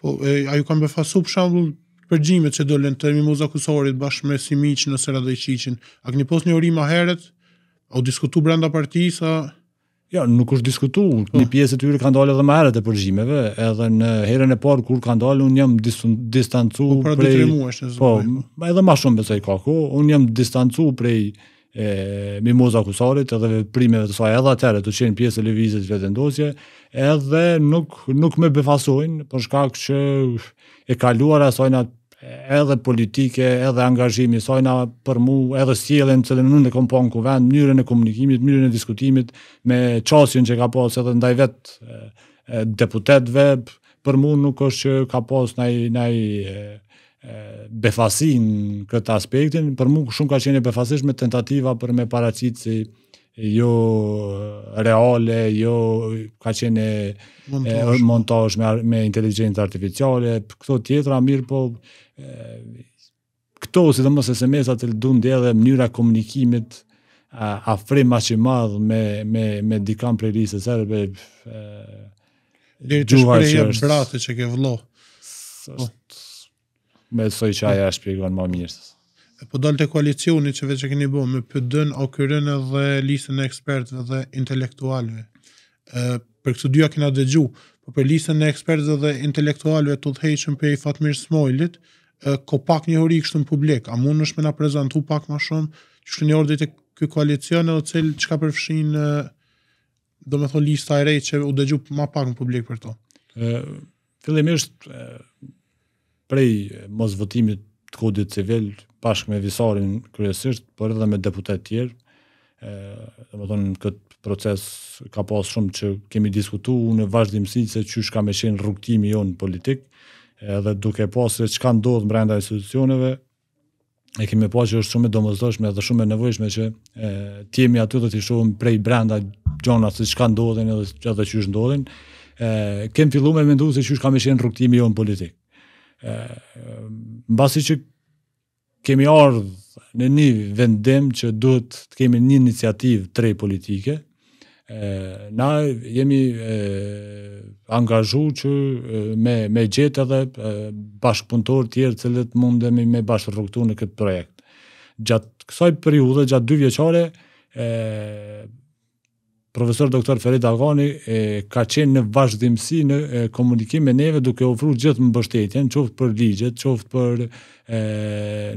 Po, e, a ju kanë befasu për shambull përgjimet që dolën të Mimoza Kusarit bashkë me Simiqin edhe Radoiçiqin. A keni pas njohuri ma herët, a u diskutu brenda partijës, a... Jo, nuk është diskutu, po. një pjesë e tyre kanë dalë edhe më herët e përgjimeve, edhe në herën e parë kur kanë dalë unë jam distancu po, pra prej Po, edhe më shumë besoj ka ko, unë jam distancu prej e Mimoza Kusarit edhe veprimeve të saj edhe atëherë tu qenë pjesë e lëvizjes Vetëvendosje, edhe nuk nuk më befasojnë për shkak që e kaluara e sajna edhe politike, edhe angazhimi i sajna për mu, edhe sjelljen që unë e kam pa në kuvend, mënyrën e komunikimit, mënyrën e diskutimit me qasjen që ka pas edhe ndaj vet deputetëve, për mu nuk është që ka pas naj naj befasi në këtë aspektin, për mu shumë ka qenë e befasishme tentativa për me paraqit si jo reale, jo ka qenë montazh me, me inteligjencë artificiale, këto tjetra, mirëpo këto, sidomos esemesat e fundit edhe mënyra e komunikimit afri aq e madhe me, me, me dikan prej Listës Serbe, Deri te shprehja është... brate që ke vlla. Po. Mendoj që ajo e shpjegon ma mirë. E po dal te koalicioni që veç e keni bo, me PD-në, AKR-në dhe listën e ekspertëve dhe intelektualve. E, për këto dyja kena dëgju, po për listën e ekspertëve dhe intelektualve t'udhëhequn prej Fatmir Smajlit, e, ka pak njohuri kështu në publik, a mundesh me na prezentu pak ma shumë, qysh u erdh te ky koalicioni, edhe çka përfshin domethënë lista e tretë që u dëgju ma pak në publik për to? Fillimisht, prej mosvotimit të kodit civil, bashkë me Visarin kryesisht, por edhe me deputetë tjerë, domethënë në këtë proces ka pas shumë që kemi diskutu në vazhdimësi se qysh ka me qenë rrugtimi jonë politik, edhe duke pa se çka ndodh mbrenda institucioneve, e kemi pa që është shumë e domosdoshme dhe shumë e nevojshme që e, të jemi aty dhe t'i shohim prej brenda gjanat se çka ndodhin edhe edhe qysh ndodhin. E, kem fillu me mendu se qysh ka me qenë rrugtimi jonë politik. E, mbasi që kemi ardhë në një vendim që duhet të kemi një iniciativë t're politike, na jemi angazhu që me, me gjetë edhe bashkëpunëtorë tjerë të cilët mundemi me bashkërrugtu në këtë projekt. Gjatë kësaj periudhe, gjatë dyvjeçare, profesor doktor Ferit Agani e, ka qenë në vazhdimësi në e, komunikim me neve duke ofru gjithë mbështetjen, qoftë për ligjet, qoftë për e,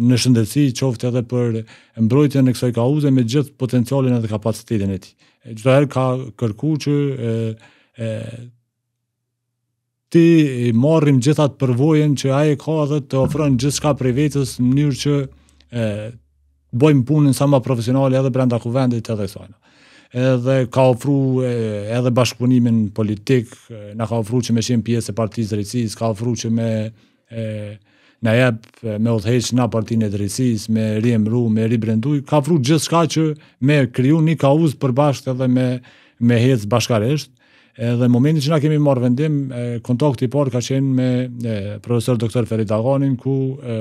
në shëndetësi, qoftë edhe për mbrojtjen e kësaj kauze me gjithë potencialin edhe kapacitetin e tij. Çdo herë ka kërkuar që e, e, t'i marrim gjithë atë përvojën që ai ka dhe të ofron gjithçka prej vetes në mënyrë që e, bëjmë punën sa më profesionale edhe brenda kuvendit edhe sajna edhe ka ofru edhe bashkëpunimin politik, na ka ofru që me qenë pjesë e partisë së drejtësisë, ka ofru që me e na jep me udhëheq na partinë e drejtësisë, me riemru, me ribrendu, ka ofru gjithçka që me kriju një kauzë të përbashkët edhe me, me hecë bashkarisht, edhe në momentin që na kemi marrë vendim, kontakti i parë ka qenë me e, profesor doktor Ferid Aganin, ku e,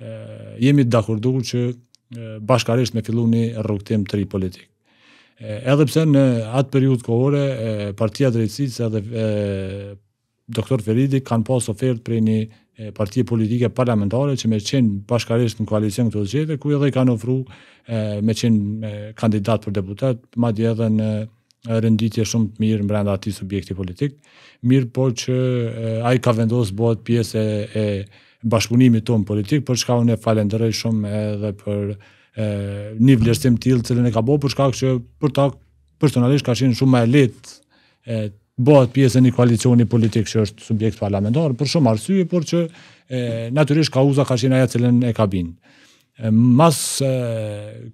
e, jemi të dakordu që e, bashkarisht me fillu një rrugëtim të ri politik edhe pse në atë periudhë kohore partia e drejtësisë edhe Doktor Feridi kanë pas ofertë prej një partie politike parlamentare që me qenë bashkarisht në koalicion këto zgjedhje, ku edhe i kanë ofru me qenë kandidat për deputet, madje edhe në renditje shumë të mirë në brenda atij subjekti politik, mirëpo që ai ka vendosë bëhet pjesë e, bashkëpunimit tonë politik, për çka unë e falenderoj shumë edhe për një vlerësim të tillë, të cilin e ka bo për shkak që për ta personalisht ka qenë shumë ma e lehtë të bëhet pjesë e një koalicioni politik që është subjekt parlamentar, për shumë arsye, por që e, natyrisht kauza ka qenë ajo cilën e ka bind. Mas e,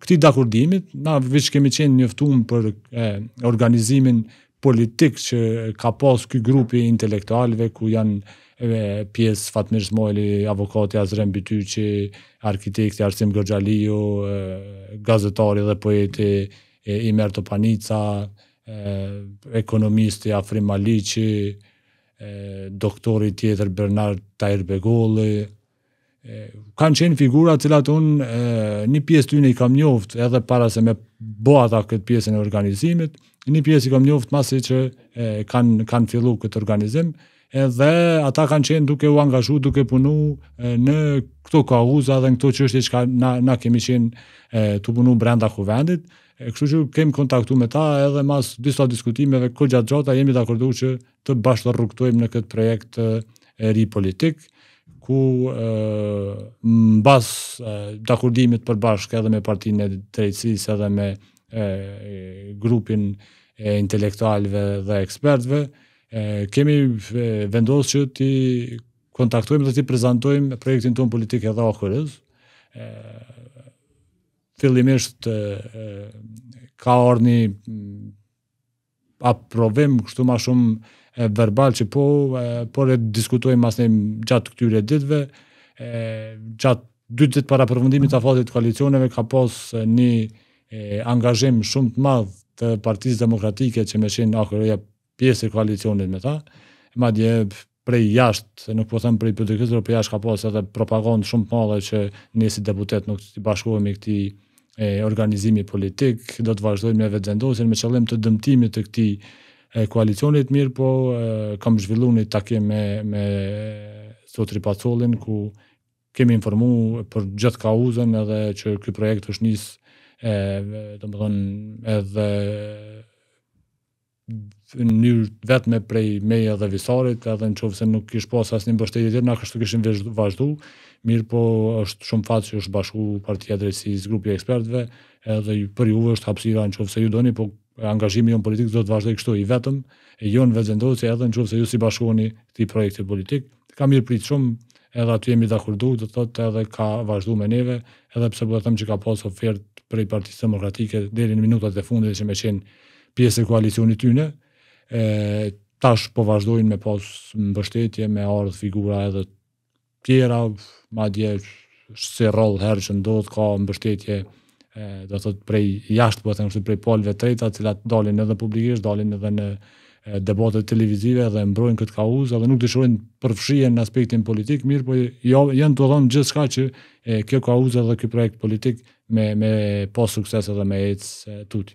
këtij dakordimit, na veç kemi qenë njoftun për e, organizimin politik që ka pas ky grup i intelektualëve ku janë e, pjesë Fatmir Smajli, avokati Asdren Bytyçi, arkitekti Arsim Gërxhaliu, gazetari dhe poeti Imer Topanica, ekonomisti Afrim Maliqi, doktori tjetër Bernard Tahirbegolli, kanë qenë figura të cilat unë një pjesë të tyne i kam njoft edhe para se me bo ata këtë pjesën e organizimit, një pjesë i kam njoft masi që kanë kanë fillu këtë organizim, edhe ata kanë qenë duke u angazhu, duke punu në këto kauza dhe në këto çështje që na, na kemi qenë tu punu brenda kuvendit, kështu që kemi kontaktu me ta edhe mas disa diskutimeve goxha të gjata jemi dakordu që të bashkërrugëtojmë në këtë projekt të ri politik, ku mbas dakordimit përbashkët edhe me partinë e drejtësisë edhe me grupin e intelektualëve dhe ekspertëve, E, kemi vendos që t'i kontaktojmë dhe t'i prezantojmë projektin tonë politik edhe AKR-së. Fillimisht e, ka ardh ni aprovim kështu ma shumë e, verbal që po, e, por e diskutojmë masnej gjatë këtyre ditëve, e, gjatë dy ditë para përfundimit të afatit të koalicioneve ka pas një angazhim shumë të madh të Partisë Demokratike që me qenë AKR-ja pjesë e koalicionit me ta, e madje prej jashtë, se nuk po them prej PDK-së, por prej jashtë ka pas edhe propagandë shumë të madhe që ne si deputetë nuk do t'i bashkohemi këtij e, organizimi politik, do të vazhdojmë me Vetëvendosjen me qëllim të dëmtimit të këtij e, koalicionit, mirëpo e, kam zhvillu një takim me, me zotri Pacollin, ku kemi informu për gjithë kauzën edhe që ky projekt është nis, e, domethënë, edhe në mënyrë të vetme prej meje dhe Visarit, edhe në qoftë se nuk kish pas asnjë mbështetje tjetër, na kështu kishim vazhdu, mirëpo është shumë fat që është bashku Partia e Drejtësisë, grupi i ekspertëve, edhe për juve është hapësira në qoftë se ju doni, po angazhimi jonë politik do të vazhdojë kështu i vetëm, e jo në Vetëvendosje edhe në qoftë se ju s'i bashkoheni këtij projekti politik, e ka mirëpritë shumë, edhe aty jemi dakordu, do të thotë edhe ka vazhdu me neve, edhe pse po e them që ka pas ofertë prej Partisë Demokratike, deri në minutat e fundit që me qenë pjesë e koalicionit të tyne, e, tash po vazhdojnë me pas mbështetje, me ardhë figura edhe të tjera, madje si rrallëherë që ndodh ka mbështetje do të thotë prej jashtë po them kështu prej palëve të treta, të cilat dalin edhe publikisht, dalin edhe në debatet televizive dhe mbrojnë këtë kauzë dhe nuk dëshirojnë të përfshihen në aspektin politik, mirëpo janë tu dhënë gjithçka që e, kjo kauzë dhe ky projekt politik me me pas sukses edhe me ec tutje.